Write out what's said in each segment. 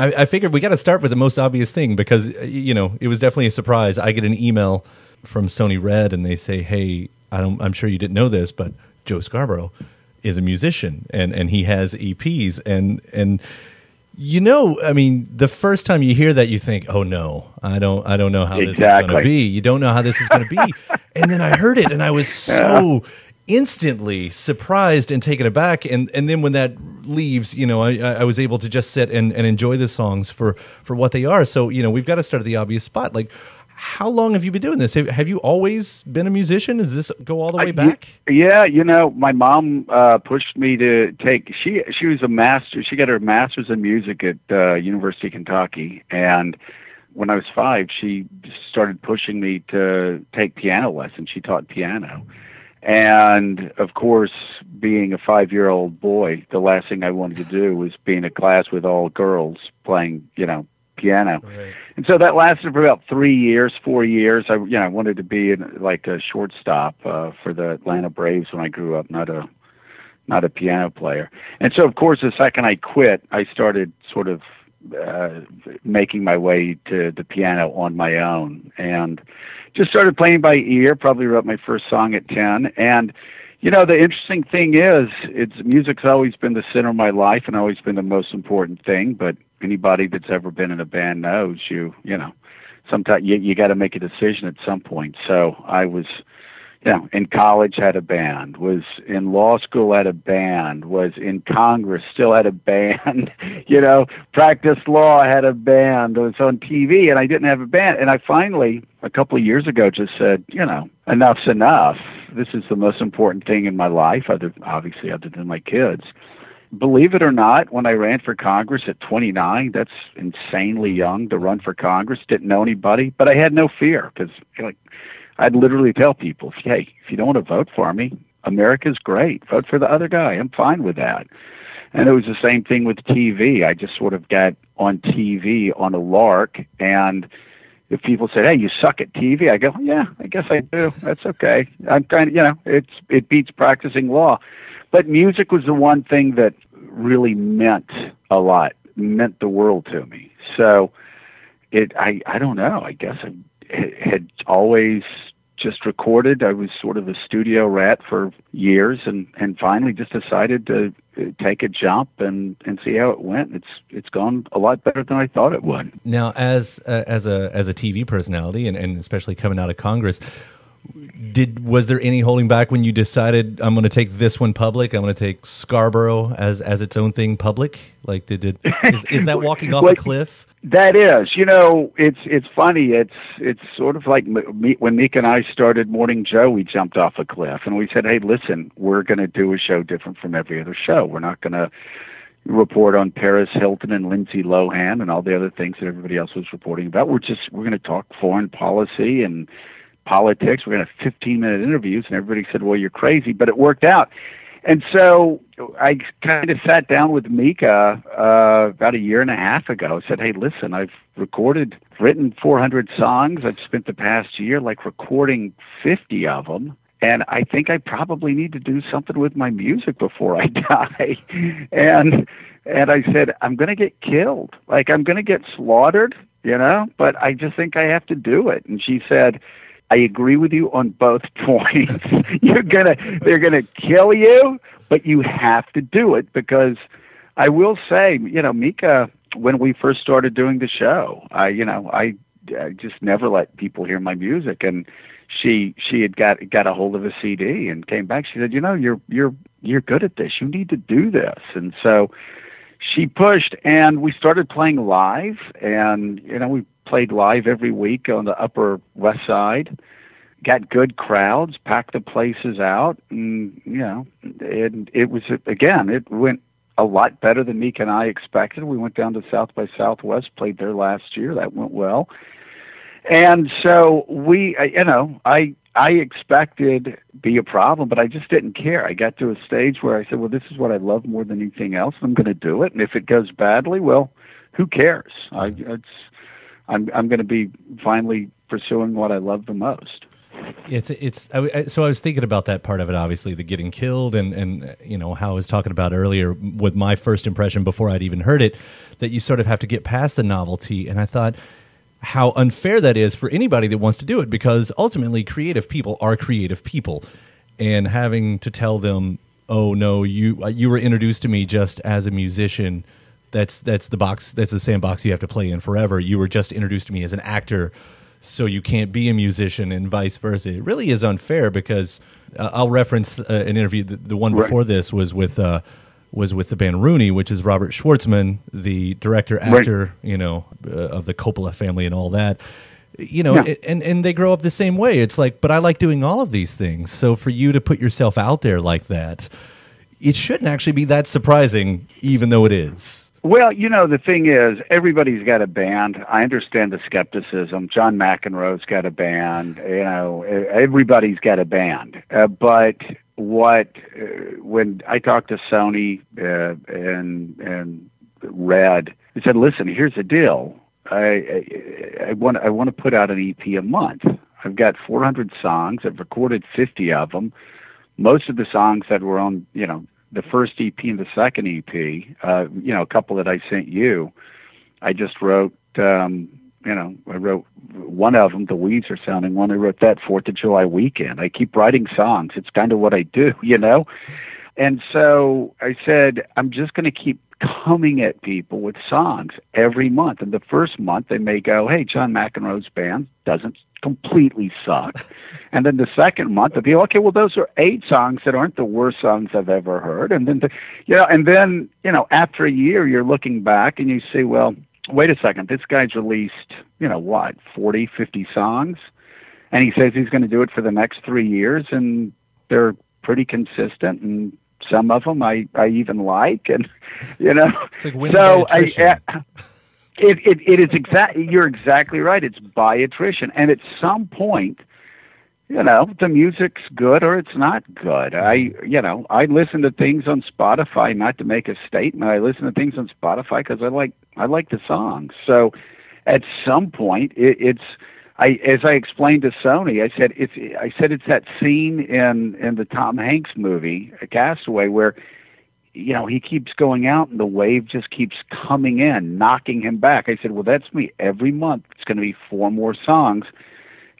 I, I figured we got to start with the most obvious thing because uh, you know it was definitely a surprise. I get an email from Sony Red and they say, "Hey, I don't, I'm sure you didn't know this, but Joe Scarborough is a musician and and he has EPs and and." You know, I mean, the first time you hear that, you think, "Oh no, I don't, I don't know how this is going to be." You don't know how this is going to be, and then I heard it, and I was so instantly surprised and taken aback. And and then when that leaves, you know, I, I was able to just sit and, and enjoy the songs for for what they are. So you know, we've got to start at the obvious spot. Like, how long have you been doing this? Have, have you always been a musician? Does this go all the way back? yeah, you know, my mom uh, pushed me to take. She she was a master. She got her master's in music at uh, University of Kentucky, and when I was five, she started pushing me to take piano lessons. She taught piano. And of course, being a five year old boy, the last thing I wanted to do was be in a class with all girls playing, you know, piano. Right. And so that lasted for about three years, four years. I, you know, I wanted to be in, like a shortstop uh, for the Atlanta Braves when I grew up, not a not a piano player. And so, of course, the second I quit, I started sort of uh, making my way to the piano on my own, and just started playing by ear. Probably wrote my first song at ten, and you know, the interesting thing is, it's music's always been the center of my life and always been the most important thing. But anybody that's ever been in a band knows you, you know, sometimes you, you got to make a decision at some point. So I was, you know, in college had a band, was in law school had a band, was in Congress still had a band, you know, practiced law had a band, was on TV and I didn't have a band. And I finally, a couple of years ago, just said, you know, enough's enough this is the most important thing in my life, other obviously other than my kids. Believe it or not, when I ran for Congress at 29, that's insanely young to run for Congress. Didn't know anybody, but I had no fear because like I'd literally tell people, "Hey, if you don't want to vote for me, America's great. Vote for the other guy. I'm fine with that." And it was the same thing with TV. I just sort of got on TV on a lark and if people said, "Hey, you suck at TV," I go, "Yeah, I guess I do. That's okay. I'm kind of, you know, it's it beats practicing law." But music was the one thing that really meant a lot, meant the world to me. So it, I, I don't know. I guess I had always just recorded. I was sort of a studio rat for years, and and finally just decided to uh, take a jump and and see how it went. It's it's gone a lot better than I thought it would. Now, as uh, as a as a TV personality, and, and especially coming out of Congress, did was there any holding back when you decided I'm going to take this one public? I'm going to take Scarborough as as its own thing public. Like, did, did is, is that walking off a cliff? That is, you know, it's it's funny. It's it's sort of like me, when Meek and I started Morning Joe. We jumped off a cliff and we said, "Hey, listen, we're going to do a show different from every other show. We're not going to report on Paris Hilton and Lindsay Lohan and all the other things that everybody else was reporting about. We're just we're going to talk foreign policy and politics. We're going to have 15 minute interviews." And everybody said, "Well, you're crazy," but it worked out. And so I kind of sat down with Mika uh, about a year and a half ago. Said, "Hey, listen, I've recorded, written 400 songs. I've spent the past year like recording 50 of them, and I think I probably need to do something with my music before I die." and and I said, "I'm going to get killed. Like I'm going to get slaughtered, you know. But I just think I have to do it." And she said I agree with you on both points. You're gonna they're gonna kill you, but you have to do it because I will say, you know, Mika, when we first started doing the show, I you know, I, I just never let people hear my music and she she had got got a hold of a CD and came back. She said, "You know, you're you're you're good at this. You need to do this." And so she pushed, and we started playing live. And you know, we played live every week on the Upper West Side. Got good crowds, packed the places out, and you know, and it was again, it went a lot better than Meek and I expected. We went down to South by Southwest, played there last year. That went well, and so we, you know, I I expected be a problem, but I just didn't care. I got to a stage where I said, "Well, this is what I love more than anything else. I'm going to do it, and if it goes badly, well, who cares? I, it's I'm I'm going to be finally pursuing what I love the most. it's it's I, so I was thinking about that part of it. Obviously, the getting killed, and and you know how I was talking about earlier with my first impression before I'd even heard it, that you sort of have to get past the novelty. And I thought how unfair that is for anybody that wants to do it, because ultimately, creative people are creative people, and having to tell them, "Oh no, you you were introduced to me just as a musician." That's that's the box. That's the sandbox you have to play in forever. You were just introduced to me as an actor so you can't be a musician and vice versa. It really is unfair because uh, I'll reference uh, an interview. The, the one before right. this was with uh, was with the band Rooney, which is Robert Schwartzman, the director actor, right. you know, uh, of the Coppola family and all that. You know, yeah. and and they grow up the same way. It's like, but I like doing all of these things. So for you to put yourself out there like that, it shouldn't actually be that surprising, even though it is. Well, you know, the thing is, everybody's got a band. I understand the skepticism. John McEnroe's got a band. You know, everybody's got a band. Uh, but what uh, when I talked to Sony uh, and and Red, he said, "Listen, here's the deal. I, I, I want I want to put out an EP a month. I've got 400 songs. I've recorded 50 of them. Most of the songs that were on, you know, the first EP and the second EP, uh, you know, a couple that I sent you, I just wrote, um, you know, I wrote one of them, The Weeds Are Sounding One. I wrote that Fourth of July weekend. I keep writing songs. It's kind of what I do, you know? And so I said, I'm just going to keep coming at people with songs every month. And the first month they may go, Hey, John McEnroe's band doesn't completely suck. And then the second month they'll be, okay, well those are eight songs that aren't the worst songs I've ever heard. And then the, you know, and then, you know, after a year you're looking back and you see, well, wait a second, this guy's released, you know, what, 40, 50 songs? And he says he's going to do it for the next three years and they're pretty consistent and some of them I, I even like and you know it's like so I, I it, it, it is exactly, you're exactly right. It's by attrition. And at some point, you know, the music's good or it's not good. I, you know, I listen to things on Spotify not to make a statement. I listen to things on Spotify because I like, I like the songs. So at some point, it, it's, I, as I explained to Sony, I said it's, I said it's that scene in in the Tom Hanks movie, Castaway, where you know, he keeps going out and the wave just keeps coming in, knocking him back. I said, well, that's me. Every month it's going to be four more songs,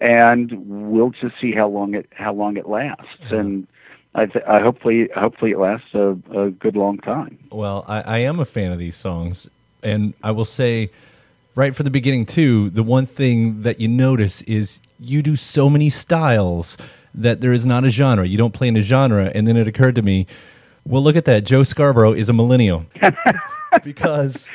and we'll just see how long it how long it lasts. Mm-hmm. And I, th- I hopefully hopefully it lasts a, a good long time. Well, I, I am a fan of these songs, and I will say, right from the beginning too, the one thing that you notice is you do so many styles that there is not a genre. You don't play in a genre, and then it occurred to me well, look at that. Joe Scarborough is a millennial because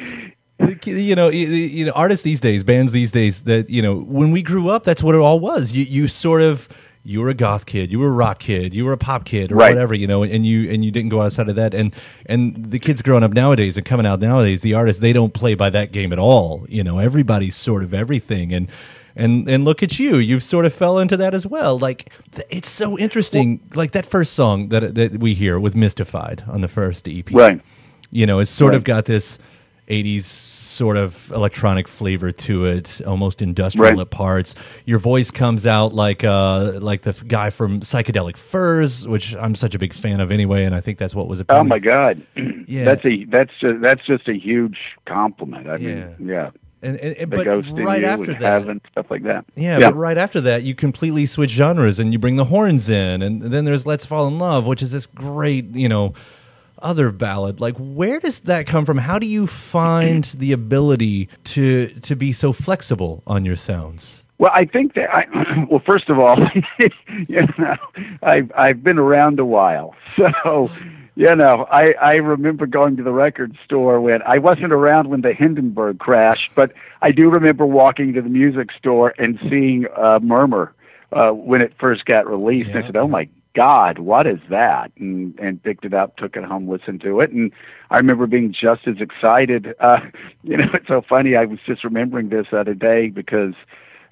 you know, you know, artists these days, bands these days, that you know, when we grew up, that's what it all was. You you sort of you were a goth kid, you were a rock kid, you were a pop kid, or right. whatever, you know, and you and you didn't go outside of that. And and the kids growing up nowadays and coming out nowadays, the artists they don't play by that game at all. You know, everybody's sort of everything, and and and look at you. You've sort of fell into that as well. Like it's so interesting. Well, like that first song that that we hear with mystified on the first ep right. You know it's sort right. of got this 80s sort of electronic flavor to it almost industrial right. at parts. Your voice comes out like uh like the guy from psychedelic furs which i'm such a big fan of anyway and i think that's what was appealing. oh my god. Yeah. That's a that's just that's just a huge compliment. I yeah. mean yeah and, and, and but right after that, and stuff like that. Yeah, yeah, but right after that, you completely switch genres and you bring the horns in, and then there's "Let's Fall in Love," which is this great, you know, other ballad. Like, where does that come from? How do you find the ability to to be so flexible on your sounds? Well, I think that I well, first of all, you know, I've I've been around a while, so you know, I, I remember going to the record store when I wasn't around when the Hindenburg crashed, but I do remember walking to the music store and seeing uh, Murmur uh, when it first got released. Yeah. And I said, "Oh my God, what is that?" And and picked it up, took it home, listened to it, and I remember being just as excited. Uh, you know, it's so funny. I was just remembering this the other day because.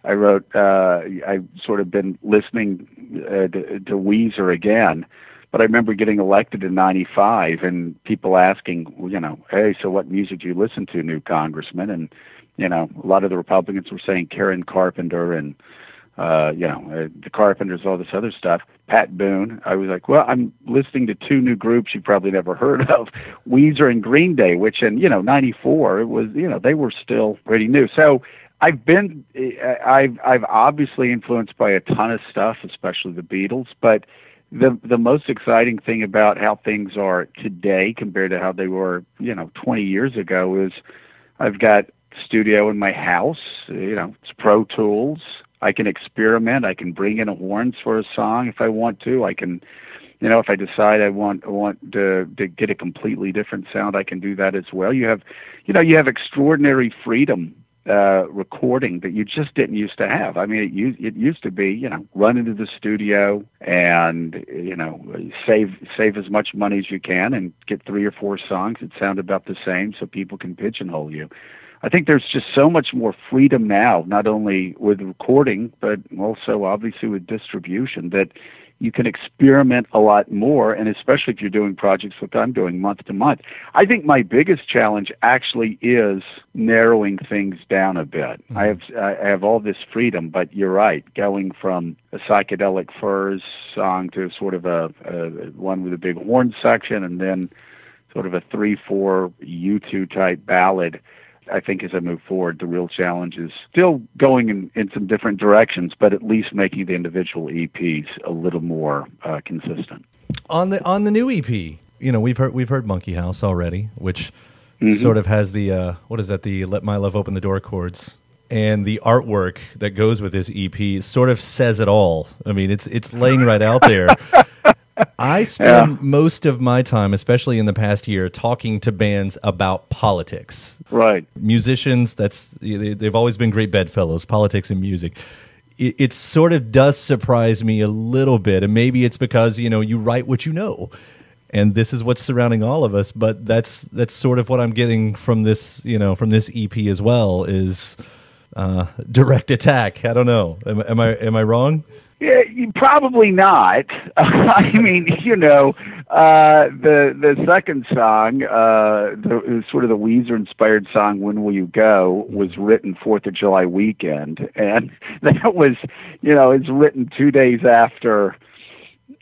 I wrote. Uh, I've sort of been listening uh, to, to Weezer again, but I remember getting elected in '95 and people asking, you know, hey, so what music do you listen to, new congressman? And you know, a lot of the Republicans were saying Karen Carpenter and uh, you know, uh, the Carpenters, all this other stuff. Pat Boone. I was like, well, I'm listening to two new groups you probably never heard of, Weezer and Green Day, which in you know '94 it was you know they were still pretty new. So I've been I've I've obviously influenced by a ton of stuff, especially the Beatles, but the the most exciting thing about how things are today compared to how they were, you know, 20 years ago is I've got studio in my house, you know, it's Pro Tools. I can experiment. I can bring in a horns for a song if I want to. I can, you know, if I decide I want I want to to get a completely different sound, I can do that as well. You have, you know, you have extraordinary freedom uh, recording that you just didn't used to have. I mean, it used it used to be, you know, run into the studio and you know save save as much money as you can and get three or four songs that sound about the same, so people can pigeonhole you. I think there's just so much more freedom now, not only with recording, but also obviously with distribution, that you can experiment a lot more, and especially if you're doing projects like I'm doing month to month. I think my biggest challenge actually is narrowing things down a bit. Mm-hmm. I have I have all this freedom, but you're right, going from a psychedelic furs song to sort of a, a one with a big horn section, and then sort of a three four U2 type ballad I think as I move forward, the real challenge is still going in, in some different directions, but at least making the individual EPs a little more uh, consistent. On the on the new EP, you know, we've heard we've heard Monkey House already, which mm-hmm. sort of has the uh, what is that? The Let My Love Open the Door chords. And the artwork that goes with this EP sort of says it all. I mean, it's it's laying right out there. I spend yeah. most of my time, especially in the past year, talking to bands about politics. Right. Musicians, that's they've always been great bedfellows, politics and music. It, it sort of does surprise me a little bit, and maybe it's because you know you write what you know, and this is what's surrounding all of us. But that's that's sort of what I'm getting from this, you know, from this EP as well is uh, direct attack. I don't know. Am, am I am I wrong? Yeah, probably not. I mean, you know, uh, the the second song, uh, the, sort of the Weezer inspired song "When Will You Go," was written Fourth of July weekend, and that was, you know, it's written two days after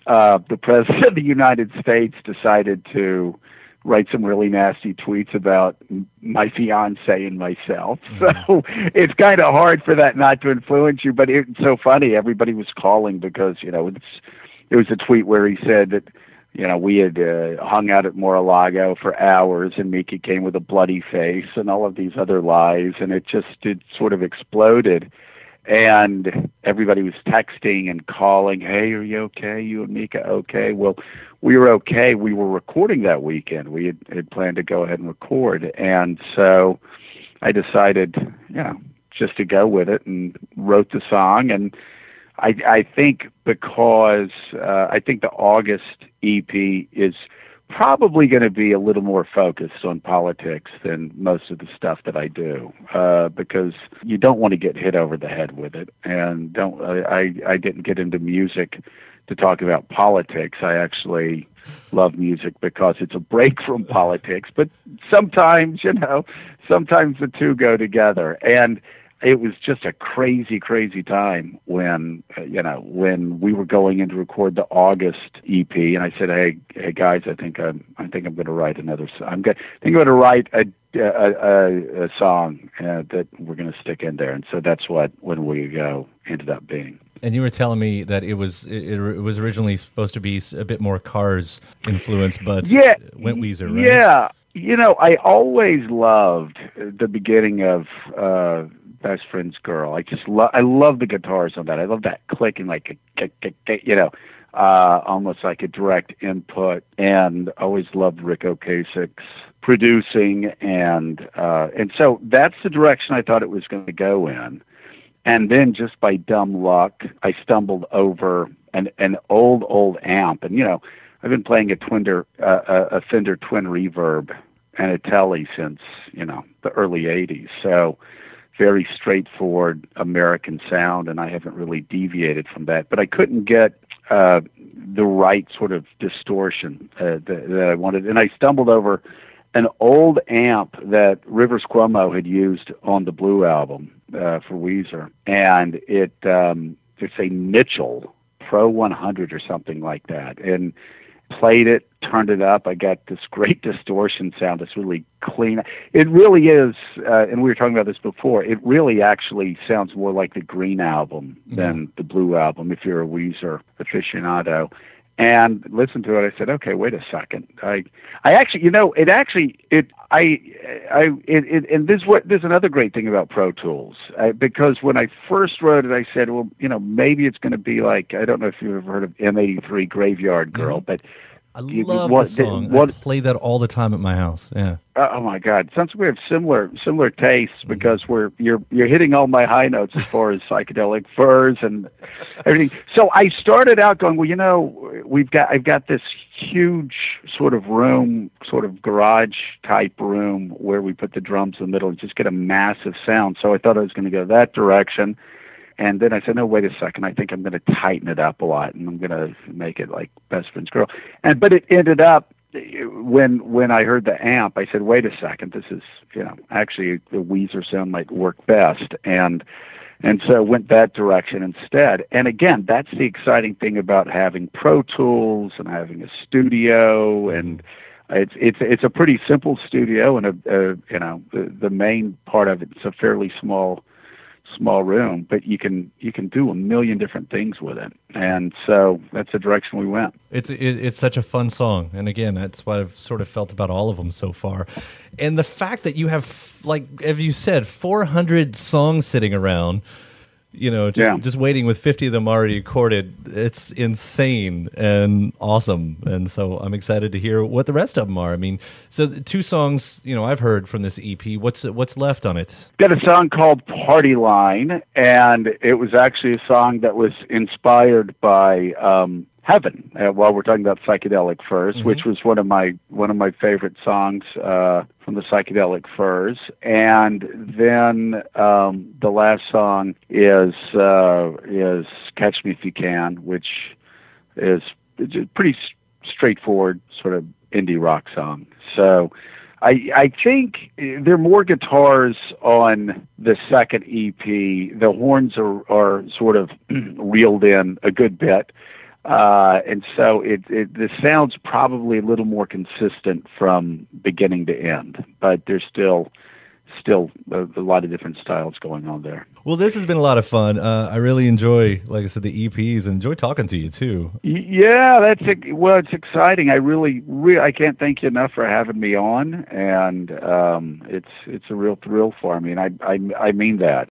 uh, the president of the United States decided to write some really nasty tweets about my fiance and myself. Mm-hmm. So it's kind of hard for that not to influence you. But it's so funny. Everybody was calling because you know it's it was a tweet where he said that you know we had uh, hung out at Mar-a-Lago for hours and Mika came with a bloody face and all of these other lies, and it just it sort of exploded and everybody was texting and calling, "Hey, are you okay? You and Mika okay?" Well, we were okay. We were recording that weekend. We had, had planned to go ahead and record, and so I decided, know, just to go with it and wrote the song. And I, I think because uh, I think the August EP is probably going to be a little more focused on politics than most of the stuff that I do, uh, because you don't want to get hit over the head with it. And don't I? I didn't get into music to talk about politics. I actually love music because it's a break from politics. But sometimes, you know, sometimes the two go together. And it was just a crazy, crazy time when uh, you know when we were going in to record the August EP, and I said, "Hey, hey guys, I think I'm I think I'm going to write another. I'm going I think I'm going to write a a, a, a song uh, that we're going to stick in there." And so that's what when we go ended up being. And you were telling me that it was it, it was originally supposed to be a bit more Cars influence, but yeah, went Weezer, right? Yeah, you know, I always loved the beginning of. uh best friend's girl. I just love I love the guitars on that. I love that click and like you know, uh almost like a direct input and always loved Ric Ocasek's producing and uh and so that's the direction I thought it was going to go in. And then just by dumb luck, I stumbled over an an old old amp and you know, I've been playing a Twinder uh, a Fender twin reverb and a Tele since, you know, the early 80s. So very straightforward American sound, and I haven't really deviated from that. But I couldn't get uh, the right sort of distortion uh, that, that I wanted, and I stumbled over an old amp that Rivers Cuomo had used on the Blue album uh, for Weezer, and it um, to say Mitchell Pro 100 or something like that, and played it, turned it up. I got this great distortion sound. It's really clean. It really is, uh, and we were talking about this before. It really actually sounds more like the Green album than the Blue album. If you're a Weezer aficionado, and listened to it, I said, okay, wait a second. I, I actually, you know, it actually, it, I, I, it, it and this what there's another great thing about Pro Tools I, because when I first wrote it, I said, well, you know, maybe it's going to be like I don't know if you've ever heard of M83 Graveyard Girl, Mm-hmm. but I You- love what- the song. what- I play that all the time at my house. Yeah. Uh, oh my God! Sounds like we have similar similar tastes Mm-hmm. because we're you're you're hitting all my high notes as far as psychedelic furs and everything. So I started out going, well, you know, we've got I've got this huge sort of room, sort of garage type room where we put the drums in the middle and just get a massive sound. So I thought I was going to go that direction. And then I said, no, wait a second. I think I'm going to tighten it up a lot, and I'm going to make it like Best Friend's Girl. And but it ended up when when I heard the amp, I said, wait a second. This is you know actually the Weezer sound might work best, and and so went that direction instead. And again, that's the exciting thing about having Pro Tools and having a studio and it's it's it's a pretty simple studio and a, a you know the the main part of it, it's a fairly small small room, but you can you can do a million different things with it, and so that's the direction we went. It's it, it's such a fun song, and again, that's what I've sort of felt about all of them so far. And the fact that you have, like, as you said, 400 songs sitting around, you know, just Yeah. just waiting with 50 of them already recorded, it's insane and awesome. And so I'm excited to hear what the rest of them are. I mean, so the two songs, you know, I've heard from this EP. What's what's left on it? Got a song called Party Line, and it was actually a song that was inspired by um, Heaven. Uh, while we're talking about psychedelic furs which was one of my one of my favorite songs uh, from the psychedelic furs, and then um, the last song is uh, is Catch Me If You Can, which is a pretty s- straightforward sort of indie rock song. So I I think there are more guitars on the second EP. The horns are are sort of reeled in a good bit. Uh, and so it, it the sound's probably a little more consistent from beginning to end, but there's still still a, a lot of different styles going on there. Well, this has been a lot of fun. Uh, I really enjoy, like I said, the EPs, and enjoy talking to you too. Yeah, that's ex- well, it's exciting. I really, re- I can't thank you enough for having me on, and um, it's it's a real thrill for me, and I I I mean that.